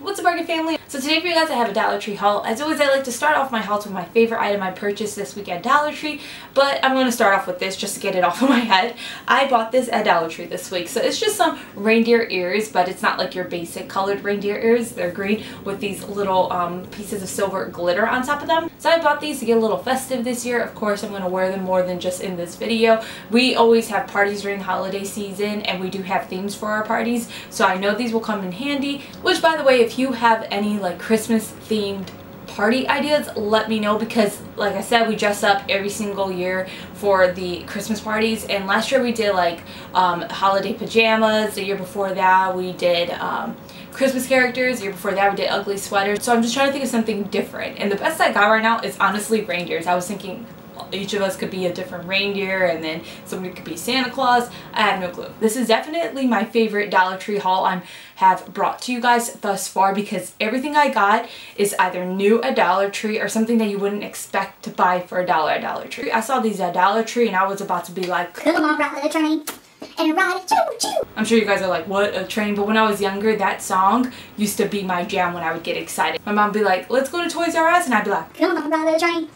What's up Bargain family? So today for you guys I have a Dollar Tree haul. As always I like to start off my hauls with my favorite item I purchased this week at Dollar Tree but I'm going to start off with this just to get it off of my head. I bought this at Dollar Tree this week so it's just some reindeer ears but it's not like your basic colored reindeer ears. They're green with these little um, pieces of silver glitter on top of them. So I bought these to get a little festive this year. Of course I'm going to wear them more than just in this video. We always have parties during the holiday season and we do have themes for our parties so I know these will come in handy which by the way if you have any like Christmas themed party ideas let me know because like I said we dress up every single year for the Christmas parties and last year we did like um, holiday pajamas the year before that we did um, Christmas characters the year before that we did ugly sweaters so I'm just trying to think of something different and the best I got right now is honestly reindeers I was thinking each of us could be a different reindeer and then somebody could be Santa Claus. I have no clue. This is definitely my favorite Dollar Tree haul I have brought to you guys thus far because everything I got is either new at Dollar Tree or something that you wouldn't expect to buy for a dollar at Dollar Tree. I saw these at Dollar Tree and I was about to be like, come on ride the train and ride choo choo. I'm sure you guys are like, what, a train? But when I was younger, that song used to be my jam when I would get excited. My mom would be like, let's go to Toys R Us and I'd be like, come on ride the train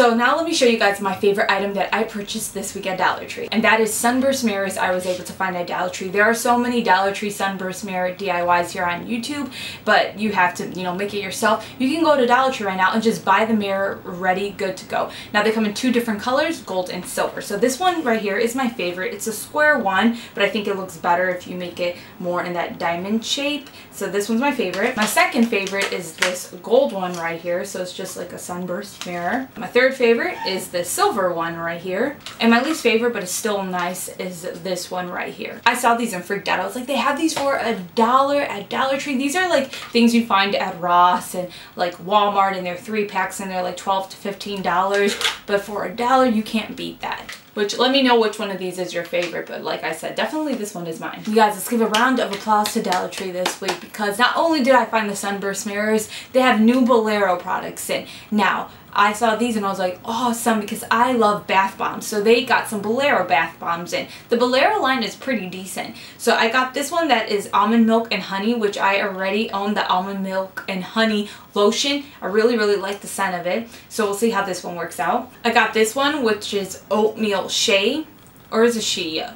so now let me show you guys my favorite item that I purchased this week at Dollar Tree. And that is sunburst mirrors I was able to find at Dollar Tree. There are so many Dollar Tree sunburst mirror DIYs here on YouTube, but you have to, you know, make it yourself. You can go to Dollar Tree right now and just buy the mirror ready, good to go. Now they come in two different colors, gold and silver. So this one right here is my favorite. It's a square one, but I think it looks better if you make it more in that diamond shape. So this one's my favorite. My second favorite is this gold one right here. So it's just like a sunburst first mirror. My third favorite is the silver one right here. And my least favorite, but it's still nice, is this one right here. I saw these and freaked out. I was like, they have these for a dollar at Dollar Tree. These are like things you find at Ross and like Walmart and they're three packs and they're like 12 to $15. But for a dollar, you can't beat that. Which, let me know which one of these is your favorite, but like I said, definitely this one is mine. You guys, let's give a round of applause to Dollar Tree this week because not only did I find the sunburst mirrors, they have new Bolero products in. Now, I saw these and I was like, awesome, because I love bath bombs. So they got some Bolero bath bombs in. The Bolero line is pretty decent. So I got this one that is almond milk and honey, which I already own the almond milk and honey lotion. I really, really like the scent of it. So we'll see how this one works out. I got this one, which is oatmeal shea, or is it shea?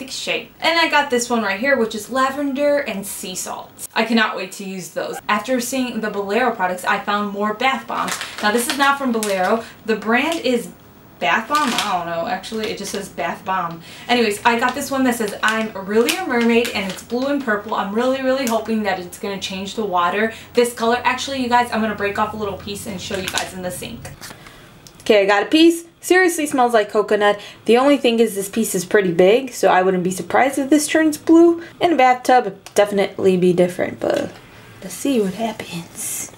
I think shea. And I got this one right here, which is lavender and sea salt. I cannot wait to use those. After seeing the Bolero products, I found more bath bombs. Now this is not from Bolero. The brand is bath bomb? I don't know. Actually, it just says bath bomb. Anyways, I got this one that says I'm really a mermaid and it's blue and purple. I'm really, really hoping that it's going to change the water. This color, actually, you guys, I'm going to break off a little piece and show you guys in the sink. Okay, I got a piece. Seriously smells like coconut. The only thing is this piece is pretty big, so I wouldn't be surprised if this turns blue. In a bathtub, it'd definitely be different, but let's see what happens.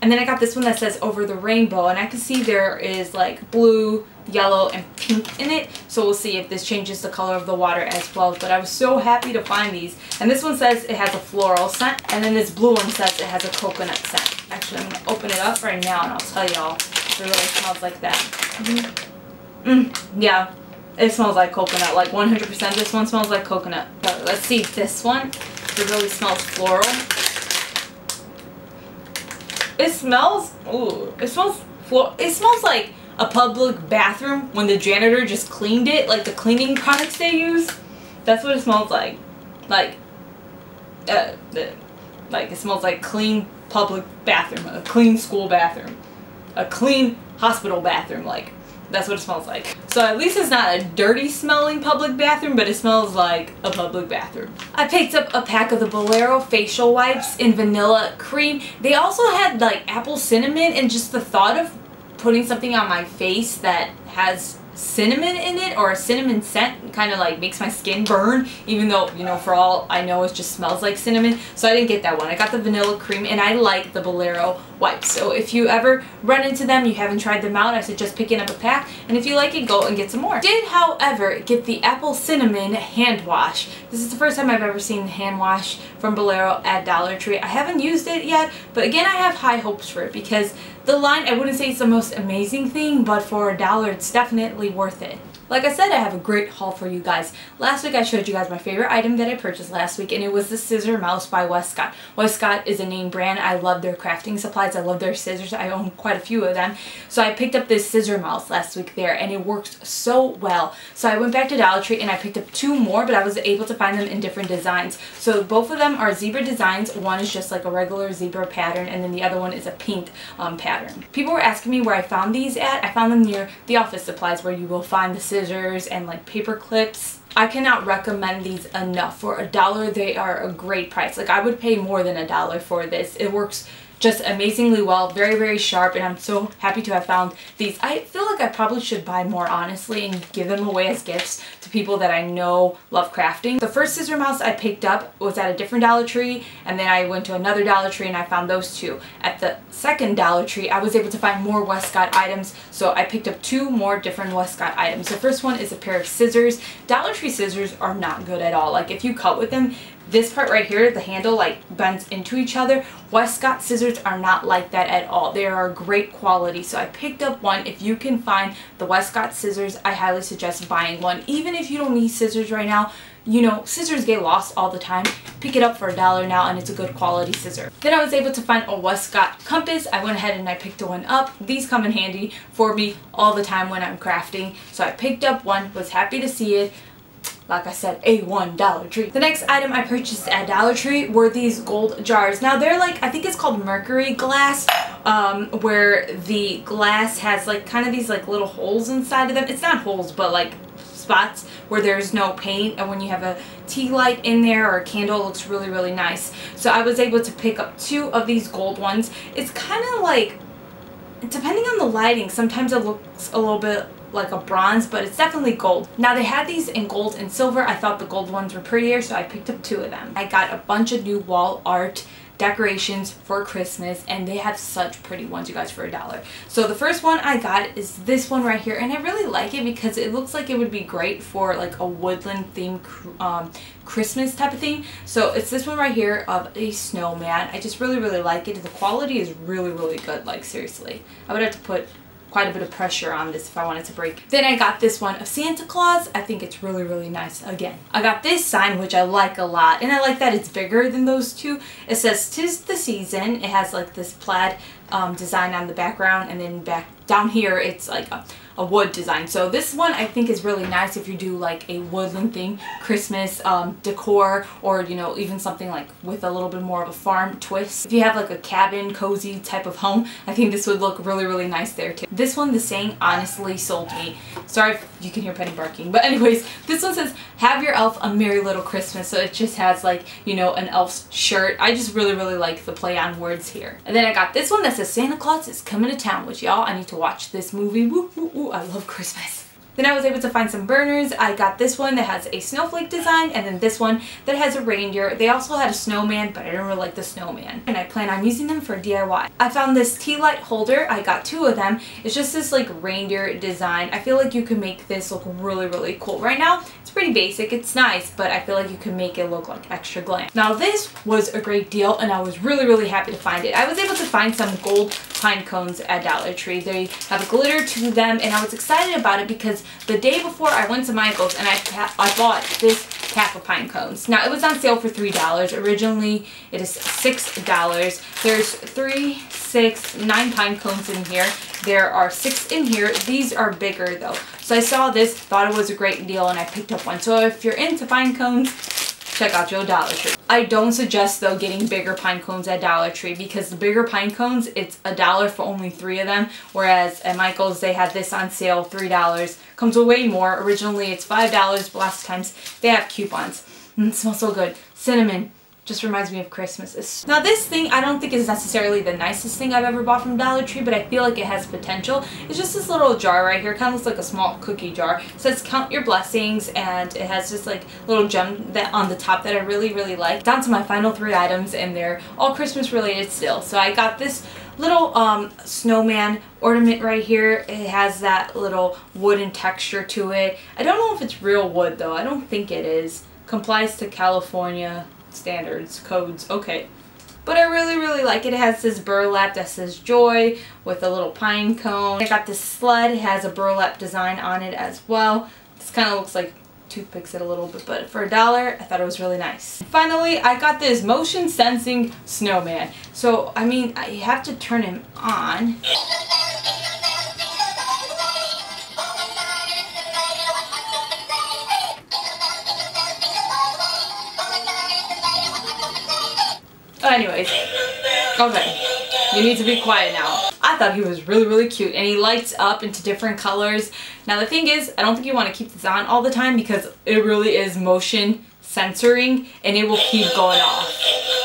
And then I got this one that says Over the Rainbow, and I can see there is like blue, yellow, and pink in it. So we'll see if this changes the color of the water as well. But I was so happy to find these. And this one says it has a floral scent, and then this blue one says it has a coconut scent. Actually, I'm going to open it up right now, and I'll tell y'all if it really smells like that. Mm, yeah, it smells like coconut, like 100% this one smells like coconut. But let's see this one, it really smells floral. It smells, ooh, it smells, it smells like a public bathroom when the janitor just cleaned it, like the cleaning products they use. That's what it smells like. Like, uh, like it smells like clean public bathroom, a clean school bathroom, a clean hospital bathroom, like that's what it smells like. So at least it's not a dirty smelling public bathroom, but it smells like a public bathroom. I picked up a pack of the Bolero facial wipes in vanilla cream. They also had like apple cinnamon and just the thought of putting something on my face that has cinnamon in it or a cinnamon scent kind of like makes my skin burn even though you know for all I know it just smells like cinnamon. So I didn't get that one. I got the vanilla cream and I like the Bolero wipes. So if you ever run into them you haven't tried them out I suggest picking up a pack. And if you like it go and get some more. Did however get the apple cinnamon hand wash. This is the first time I've ever seen the hand wash from Bolero at Dollar Tree. I haven't used it yet but again I have high hopes for it because the line I wouldn't say it's the most amazing thing but for a dollar it's definitely worth it. Like I said, I have a great haul for you guys. Last week I showed you guys my favorite item that I purchased last week and it was the Scissor Mouse by Westcott. Westcott is a name brand. I love their crafting supplies. I love their scissors. I own quite a few of them. So I picked up this Scissor Mouse last week there and it works so well. So I went back to Dollar Tree and I picked up two more but I was able to find them in different designs. So both of them are zebra designs. One is just like a regular zebra pattern and then the other one is a pink um, pattern. People were asking me where I found these at. I found them near the office supplies where you will find the scissors and like paper clips. I cannot recommend these enough. For a dollar, they are a great price. Like I would pay more than a dollar for this. It works just amazingly well, very, very sharp, and I'm so happy to have found these. I feel like I probably should buy more, honestly, and give them away as gifts to people that I know love crafting. The first scissor mouse I picked up was at a different Dollar Tree, and then I went to another Dollar Tree and I found those two. At the second Dollar Tree, I was able to find more Westcott items, so I picked up two more different Westcott items. The first one is a pair of scissors. Dollar Tree scissors are not good at all. Like, if you cut with them, this part right here, the handle like bends into each other. Westcott scissors are not like that at all. They are great quality. So I picked up one. If you can find the Westcott scissors, I highly suggest buying one. Even if you don't need scissors right now, you know, scissors get lost all the time. Pick it up for a dollar now and it's a good quality scissor. Then I was able to find a Westcott compass. I went ahead and I picked one up. These come in handy for me all the time when I'm crafting. So I picked up one, was happy to see it like I said, A1 Dollar Tree. The next item I purchased at Dollar Tree were these gold jars. Now they're like, I think it's called mercury glass, um, where the glass has like kind of these like little holes inside of them. It's not holes, but like spots where there's no paint and when you have a tea light in there or a candle it looks really really nice so I was able to pick up two of these gold ones it's kind of like depending on the lighting sometimes it looks a little bit like a bronze, but it's definitely gold. Now they had these in gold and silver. I thought the gold ones were prettier, so I picked up two of them. I got a bunch of new wall art decorations for Christmas and they have such pretty ones you guys for a dollar. So the first one I got is this one right here and I really like it because it looks like it would be great for like a woodland themed um, Christmas type of thing. So it's this one right here of a snowman. I just really really like it. The quality is really really good like seriously. I would have to put quite a bit of pressure on this if I wanted to break. Then I got this one of Santa Claus. I think it's really, really nice again. I got this sign, which I like a lot. And I like that it's bigger than those two. It says, Tis the Season. It has like this plaid um, design on the background. And then back down here, it's like a a wood design. So this one I think is really nice if you do like a woodland thing, Christmas um, decor, or you know, even something like with a little bit more of a farm twist. If you have like a cabin, cozy type of home, I think this would look really, really nice there too. This one, the saying honestly sold me. Sorry if you can hear Penny barking, but anyways, this one says, have your elf a merry little Christmas. So it just has like, you know, an elf's shirt. I just really, really like the play on words here. And then I got this one that says Santa Claus is coming to town, which y'all, I need to watch this movie. Woo, woo, woo. I love Christmas. Then I was able to find some burners. I got this one that has a snowflake design and then this one that has a reindeer. They also had a snowman, but I didn't really like the snowman. And I plan on using them for DIY. I found this tea light holder. I got two of them. It's just this like reindeer design. I feel like you can make this look really, really cool. Right now, it's pretty basic. It's nice, but I feel like you can make it look like extra glam. Now this was a great deal and I was really, really happy to find it. I was able to find some gold pine cones at Dollar Tree. They have a glitter to them and I was excited about it because the day before I went to Michael's and I, I bought this pack of pine cones. Now it was on sale for $3. Originally it is $6. There's three, six, nine pine cones in here. There are six in here. These are bigger though. So I saw this, thought it was a great deal and I picked up one. So if you're into pine cones, check out Joe Dollar Tree. I don't suggest though getting bigger pine cones at Dollar Tree because the bigger pine cones, it's a dollar for only three of them. Whereas at Michael's, they had this on sale, $3. Comes with way more. Originally it's $5, but last times they have coupons. And it smells so good. Cinnamon, just reminds me of Christmas. Now this thing I don't think is necessarily the nicest thing I've ever bought from Dollar Tree, but I feel like it has potential. It's just this little jar right here, kind of looks like a small cookie jar. It says count your blessings and it has just like little gem that on the top that I really, really like. Down to my final three items and they're all Christmas related still. So I got this little um, snowman ornament right here. It has that little wooden texture to it. I don't know if it's real wood though. I don't think it is. Complies to California standards, codes, okay. but I really, really like it. It has this burlap that says Joy with a little pine cone. I got this sled. It has a burlap design on it as well. This kind of looks like toothpicks it a little bit, but for a dollar, I thought it was really nice. Finally, I got this motion sensing snowman. So, I mean, I have to turn him on. Anyways, okay, you need to be quiet now. I thought he was really, really cute and he lights up into different colors. Now the thing is, I don't think you want to keep this on all the time because it really is motion censoring and it will keep going off.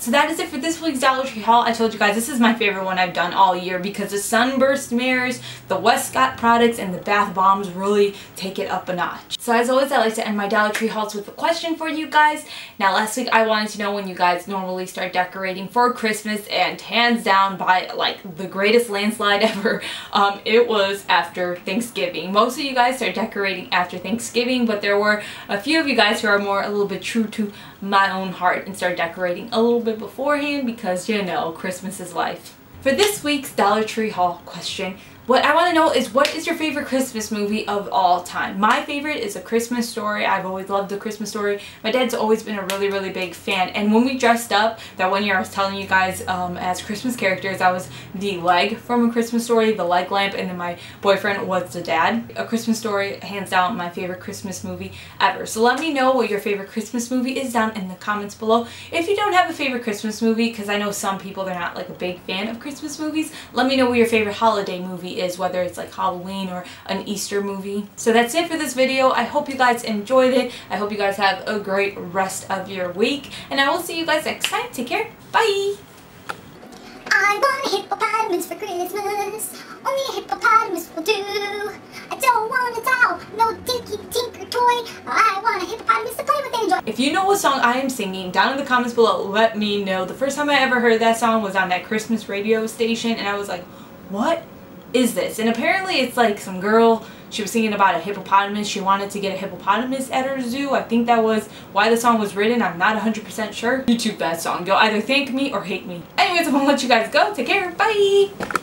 So that is it for this week's Dollar Tree haul. I told you guys this is my favorite one I've done all year because the Sunburst mirrors, the Westcott products, and the bath bombs really take it up a notch. So as always, I like to end my Dollar Tree hauls with a question for you guys. Now last week I wanted to know when you guys normally start decorating for Christmas and hands down by like the greatest landslide ever, um, it was after Thanksgiving. Most of you guys start decorating after Thanksgiving, but there were a few of you guys who are more a little bit true to my own heart and start decorating a little bit beforehand because you know Christmas is life. For this week's Dollar Tree haul question, what I want to know is what is your favorite Christmas movie of all time? My favorite is A Christmas Story. I've always loved The Christmas Story. My dad's always been a really, really big fan. And when we dressed up, that one year I was telling you guys um, as Christmas characters, I was the leg from A Christmas Story, the leg lamp, and then my boyfriend was the dad. A Christmas Story, hands down, my favorite Christmas movie ever. So let me know what your favorite Christmas movie is down in the comments below. If you don't have a favorite Christmas movie, because I know some people, they're not like a big fan of Christmas movies, let me know what your favorite holiday movie is, whether it's like Halloween or an Easter movie. So that's it for this video. I hope you guys enjoyed it. I hope you guys have a great rest of your week. And I will see you guys next time. Take care. Bye. I want a hippopotamus for Christmas. Only a hippopotamus will do. I don't want a doll, no dinky tinker toy. I want a hippopotamus to play with and enjoy. If you know what song I am singing, down in the comments below, let me know. The first time I ever heard that song was on that Christmas radio station, and I was like, what is this? And apparently it's like some girl, she was singing about a hippopotamus. She wanted to get a hippopotamus at her zoo. I think that was why the song was written. I'm not 100% sure. YouTube that song. You'll either thank me or hate me. Anyways, I'm gonna let you guys go. Take care. Bye!